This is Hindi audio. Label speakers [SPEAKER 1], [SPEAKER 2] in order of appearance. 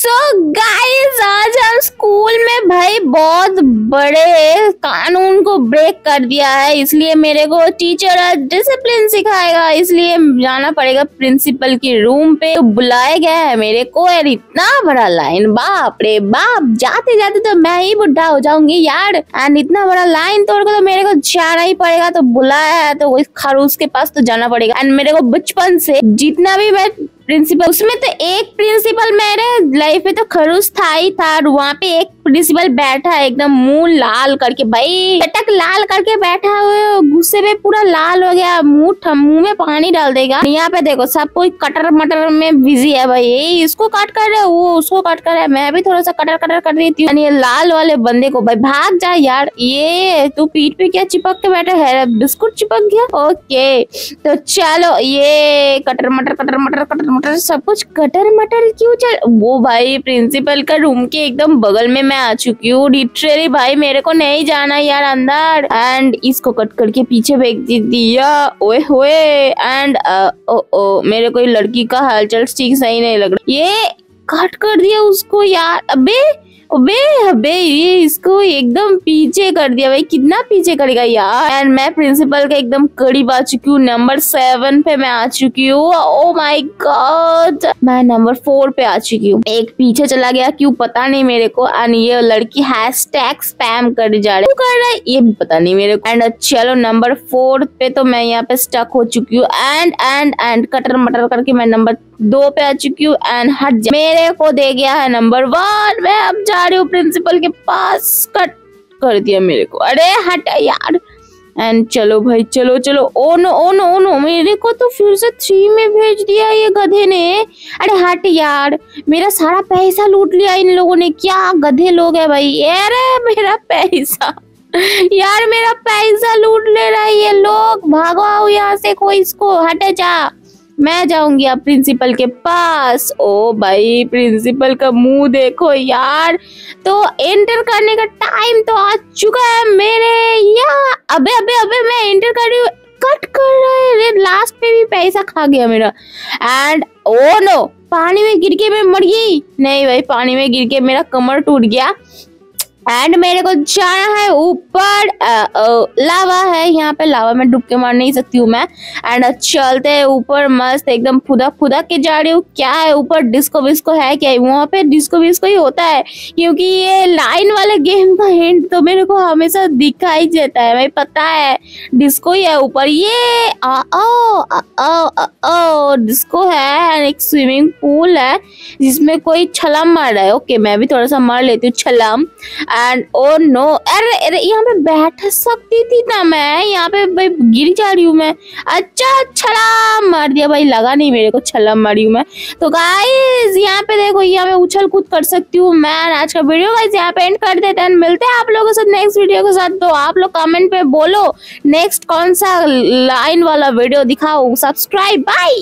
[SPEAKER 1] सो गाइस आज हम स्कूल में भाई बहुत बड़े कानून को ब्रेक कर दिया है। इसलिए मेरे को टीचर आज डिसिप्लिन सिखाएगा। इसलिए जाना पड़ेगा प्रिंसिपल के रूम पे। तो बुलाया गया है मेरे को यार इतना बड़ा लाइन बाप रे बाप जाते जाते तो मैं ही बुढ़ा हो जाऊँगी यार। एंड इतना बड़ा लाइन तोड़ के तो मेरे को जाना ही पड़ेगा। तो बुलाया है तो खरूस के पास तो जाना पड़ेगा। एंड मेरे को बचपन से जितना भी मैं प्रिंसिपल उसमें तो एक प्रिंसिपल मेरे लाइफ में तो खरूस था ही था और वहाँ पे एक प्रिंसिपल बैठा है, एकदम मुँह लाल करके, भाई टक लाल करके बैठा हुए गुस्से में पूरा लाल हो गया, मुँह मुँह में पानी डाल देगा। यहाँ पे देखो, सब कोई कटर मटर में बिज़ी है भाई इसको कट कर रहे वो उसको कट कर रहा है, मैं भी थोड़ा सा कटर कटर कर देती हूँ। ये लाल वाले बंदे को भाई, भाग जा यार, ये तू पीठ पे क्या चिपक के बैठा है, बिस्कुट चिपक गया? ओके तो चलो, ये कटर मटर कटर मटर, कटर सब कुछ कटर मटर क्यों चल? वो भाई प्रिंसिपल का रूम के एकदम बगल में मैं आ चुकी हूँ। लिटरली भाई, मेरे को नहीं जाना यार अंदर। एंड इसको कट करके पीछे फेंक दिया। ओए होए। एंड ओ ओ, मेरे को लड़की का हालचाल ठीक सही नहीं लग रहा। ये कट कर दिया उसको यार। अबे! अबे अबे, ये इसको एकदम पीछे कर दिया भाई। कितना पीछे करेगा यार? एंड मैं प्रिंसिपल का एकदम करीब आ चुकी हूँ। नंबर सेवन पे मैं आ चुकी हूँ। ओ माय गॉड मैं नंबर फोर पे आ चुकी हूँ। एक पीछे चला गया क्यों? पता नहीं मेरे को। एंड ये लड़की हैश टैग स्पैम कर जा रही कर रहा है? ये भी पता नहीं मेरे को। एंड चलो नंबर फोर पे तो मैं यहाँ पे स्टक हो चुकी हूँ। एंड एंड एंड कटर मटर करके मैं नंबर दो पे आ चुकी हूँ एंड हट मेरे को दे गया है नंबर वन मैं अब जा रही हूँ प्रिंसिपल के पास। कट कर दिया मेरे को। अरे हट यार। एंड चलो भाई, चलो चलो। Oh no oh no oh no. मेरे को तो फिर से थ्री में भेज दिया ये गधे ने। अरे हट यार। मेरा सारा पैसा लूट लिया इन लोगों ने। क्या गधे लोग है भाई। अरे मेरा पैसा। यार मेरा पैसा लूट ले रहा है ये लोग। भागो यहाँ से कोई इसको। हटे जा। मैं जाऊँगी अब प्रिंसिपल के पास। ओ भाई, प्रिंसिपल का मुँह देखो यार। तो एंटर करने का टाइम तो आ चुका है मेरे। या, अबे अबे अबे, मैं एंटर कर रही हूँ। कट कर रहा है लास्ट पे भी पैसा खा गया मेरा। एंड ओ नो पानी में गिर के मैं मर गई। नहीं भाई, पानी में गिर के मेरा कमर टूट गया। एंड मेरे को जाना है ऊपर। लावा है, यहाँ पे लावा में डुब के मार नहीं सकती हूँ मैं। एंड चलते हैं ऊपर, मस्त, एकदम खुदा खुदा के जा रही हूँ। क्या है ऊपर डिस्को विस्को है क्या? वहाँ पे डिस्को विस्को ही होता है, क्योंकि ये लाइन वाले गेम का हिंट तो मेरे को हमेशा दिखाई देता है। भाई, पता है डिस्को ही है ऊपर। ये आ, ओ आ, ओ डिस्को है एक स्विमिंग पूल है, जिसमें कोई छलम मार रहा है। ओके मैं भी थोड़ा सा मार लेती हूँ छलम एंड ओ नो अरे अरे, यहाँ पे बैठ सकती थी ना मैं? यहाँ पे भाई गिर जा रही हूँ मैं। अच्छा छलाम मार दिया भाई, लगा नहीं मेरे को छलाम मारी हूँ मैं। तो गाइस यहाँ पे देखो, यहाँ पे उछल कूद कर सकती हूँ मैं आज का वीडियो गाइस यहाँ पे एंड कर देते हैं मिलते हैं आप लोगों के साथ नेक्स्ट वीडियो के साथ। तो आप लोग कमेंट पे बोलो नेक्स्ट कौन सा लाइन वाला वीडियो दिखाओ सब्सक्राइब बाय